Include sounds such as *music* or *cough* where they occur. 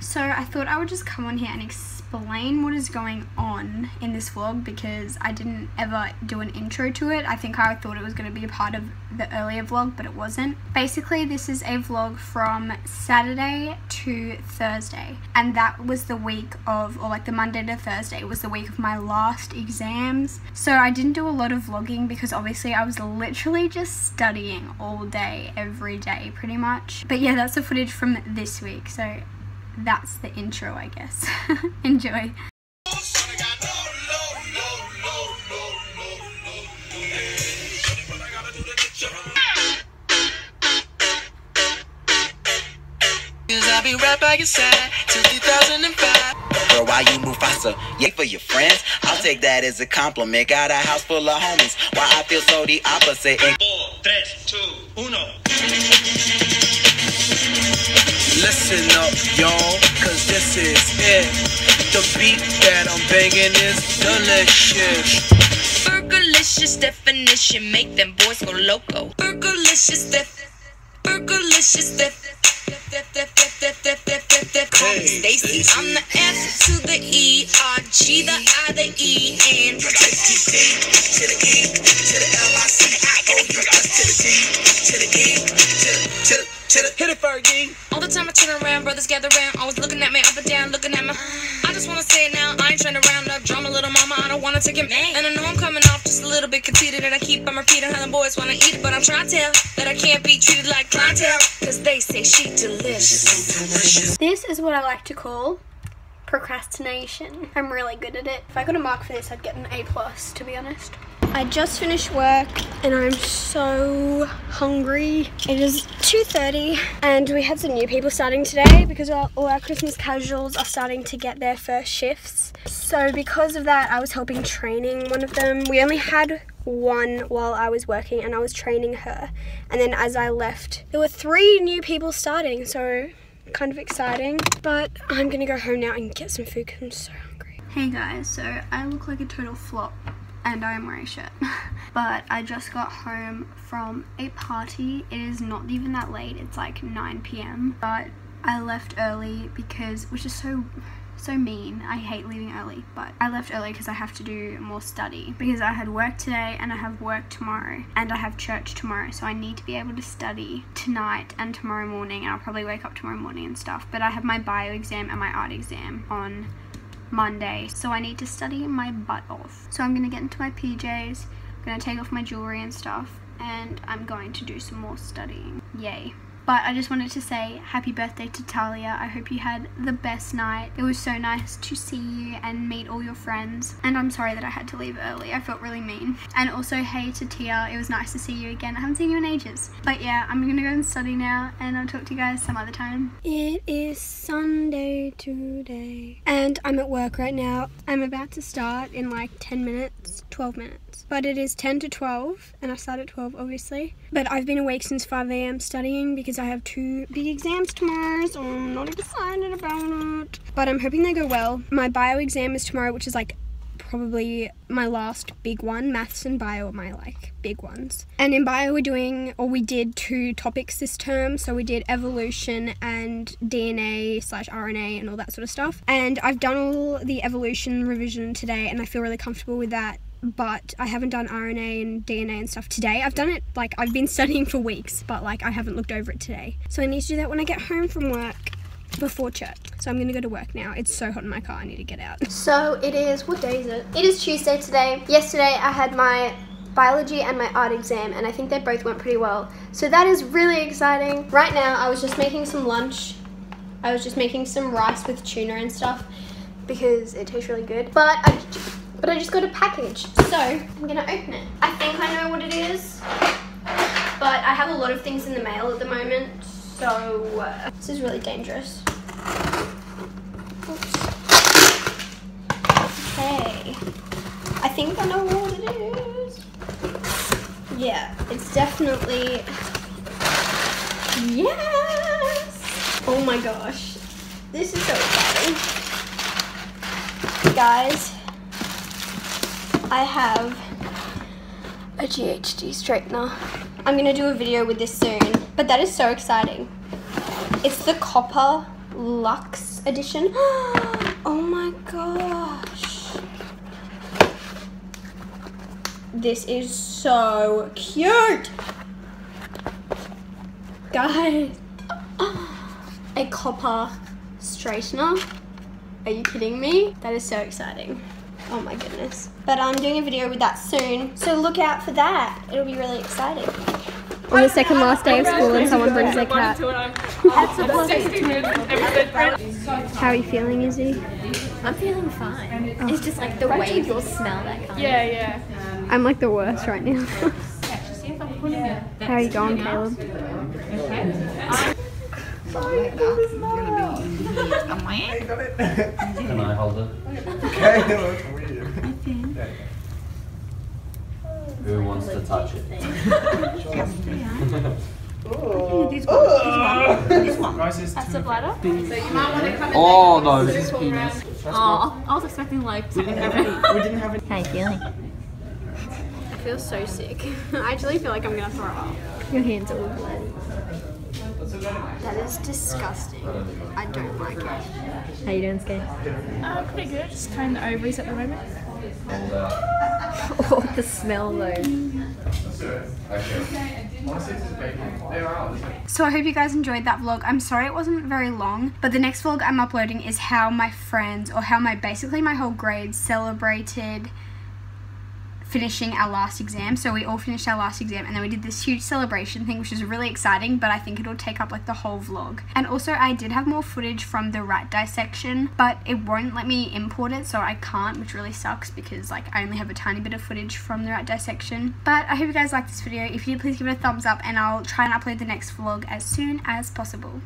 So I thought I would just come on here and explain what is going on in this vlog because I didn't ever do an intro to it. I think I thought it was going to be a part of the earlier vlog, but it wasn't. Basically, this is a vlog from Saturday to Thursday, and that was the week of, or like the Monday to Thursday was the week of my last exams. So I didn't do a lot of vlogging because obviously I was literally just studying all day, every day, pretty much. But yeah, that's the footage from this week. So that's the intro, I guess. *laughs* Enjoy. I'll be right by your side till 2005. Girl, why you move faster? Yeah, for your friends. I'll take that as a compliment. Got a house full of homies. Why I feel so the opposite. And Four, tres, two, uno. Listen up, y'all, cause this is it. The beat that I'm banging is delicious. Fergalicious definition, make them boys go loco. Fergalicious def, fergalicious def. Hey, I'm the F to the E, R, G, the I, the E, and to the E, to the L, I, C, I, O, to the T, to the E, to the, to the, to the, hit it, Fergie all I turn around, brothers gather round, always looking at me up and down, looking at me. I just wanna say it now, I ain't trying to round up drama, little mama. I don't wanna take it, and I know I'm coming off just a little bit conceited, and I keep on repeating how the boys wanna eat it, but I'm trying to tell that I can't be treated like clientele, cause they say she delicious. This is what I like to call procrastination. I'm really good at it. If I got a mark for this, I'd get an A plus, to be honest. I just finished work and I'm so hungry. It is 2.30 and we had some new people starting today because all all our Christmas casuals are starting to get their first shifts. So because of that, I was helping training one of them. We only had one while I was working and I was training her. And then as I left, there were three new people starting. So kind of exciting. But I'm gonna go home now and get some food because I'm so hungry. Hey guys, so I look like a total flop and I am wearing a shirt. *laughs* but I just got home from a party. It is not even that late, it's like 9 pm. But I left early because, which is so so mean. I hate leaving early, but I left early because I have to do more study because I had work today and I have work tomorrow and I have church tomorrow. So I need to be able to study tonight and tomorrow morning and I'll probably wake up tomorrow morning and stuff. But I have my bio exam and my art exam on Monday, so I need to study my butt off. So I'm gonna get into my PJs, I'm gonna take off my jewelry and stuff, and I'm going to do some more studying. Yay. But I just wanted to say happy birthday to Talia. I hope you had the best night. It was so nice to see you and meet all your friends. And I'm sorry that I had to leave early. I felt really mean. And also, hey to Tia. It was nice to see you again. I haven't seen you in ages. But yeah, I'm gonna go and study now and I'll talk to you guys some other time. It is Sunday today. And I'm at work right now. I'm about to start in like 10 minutes, 12 minutes. But it is 10 to 12 and I start at 12 obviously. But I've been awake since 5 a.m. studying because I have two big exams tomorrow, so I'm not excited about it. But I'm hoping they go well. My bio exam is tomorrow, which is like probably my last big one. Maths and bio are my like big ones. And in bio we're doing or we did two topics this term. So we did evolution and DNA slash RNA and all that sort of stuff. And I've done all the evolution revision today and I feel really comfortable with that. But I haven't done RNA and DNA and stuff today. I've done it like I've been *laughs* studying for weeks, but like I haven't looked over it today. So I need to do that when I get home from work before church. So I'm gonna go to work now. It's so hot in my car, I need to get out. *laughs* So it is, what day is it? It is Tuesday today. Yesterday I had my biology and my art exam and I think they both went pretty well. So that is really exciting. Right now I was just making some lunch. I was just making some rice with tuna and stuff because it tastes really good. But I, but I just got a package. So I'm gonna open it. I think I know what it is. But I have a lot of things in the mail at the moment. So uh, this is really dangerous. Oops. Okay. I think I know what it is. Yeah, it's definitely. Yes! Oh my gosh. This is so exciting. Guys, I have a GHD straightener. I'm gonna do a video with this soon, but that is so exciting. It's the Copper Luxe edition. *gasps* oh my gosh. This is so cute. Guys. *gasps* A copper straightener. Are you kidding me? That is so exciting. Oh my goodness. But I'm doing a video with that soon, so look out for that. It'll be really exciting. On the second last day of school and someone brings their cat. How are you feeling, Izzy? I'm feeling fine. Oh. It's just like the way you'll smell that kind Yeah, yeah. I'm like the worst right now. How are you going, Caleb? *laughs* Can I hold it? *laughs* Who wants to touch it? That's the bladder. Oh no, this is penis. Oh, I was expecting like something We didn't have any. How you feeling? I feel so sick. *laughs* I actually feel like I'm gonna throw up. Your hands are all bloody. That is disgusting. I don't like it. How you doing, Skate? Uh, pretty good. Just kind of ovaries at the moment. Oh, *laughs* the smell though. So I hope you guys enjoyed that vlog. I'm sorry it wasn't very long, but the next vlog I'm uploading is how my friends, or how my, basically my whole grade celebrated finishing our last exam. So we all finished our last exam and then we did this huge celebration thing which is really exciting but I think it'll take up like the whole vlog. And also I did have more footage from the rat dissection but it won't let me import it so I can't which really sucks because like I only have a tiny bit of footage from the rat dissection. But I hope you guys liked this video. If you did please give it a thumbs up and I'll try and upload the next vlog as soon as possible.